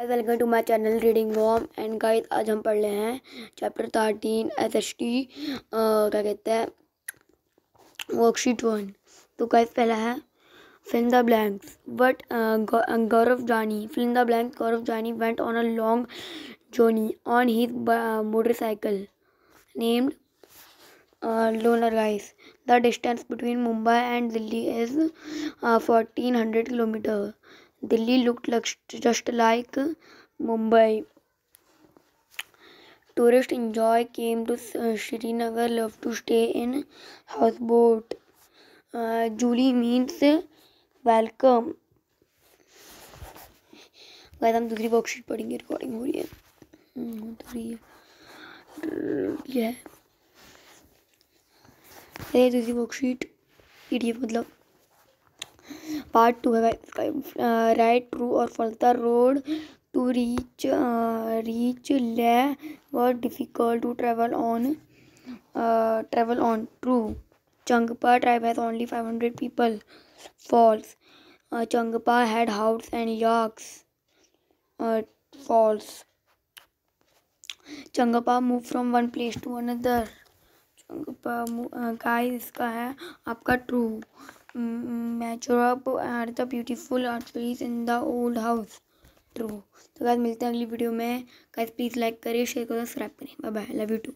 Welcome to my channel reading worm and guys आज हम पढ़ रहे हैं chapter thirteen S S T क्या कहते हैं? वर्कशीट वन तो गाइस पहला है fill the blanks but Gaurav Jani fill the blanks Gaurav Jani went on a long journey on his motorcycle named loner guys the distance between Mumbai and Delhi is fourteen hundred kilometre Delhi looked just like Mumbai. Tourists enjoy came to uh, Srinagar, love to stay in houseboat. Uh, Julie means welcome. Guys हम दूसरी worksheet पढ़ेंगे recording हो रही है तो है ये है ये दूसरी वर्कशीट पीडीएफ मतलब पार्ट टू है राइट ट्रू और false road to reach reach Leh what difficult to travel on travel on true Changpa tribe has only five hundred people false Changpa had house and yaks false Changpa move from one place to another Changpa guys इसका है आपका true measure up are the beautiful art in the old house. True तो guys, मिलते हैं अगली video में। Guys please like करें share करें सब्सक्राइब करें bye bye love you too